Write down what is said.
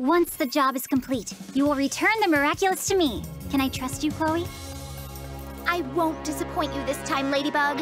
Once the job is complete, you will return the miraculous to me. Can I trust you, Chloe? I won't disappoint you this time, Ladybug.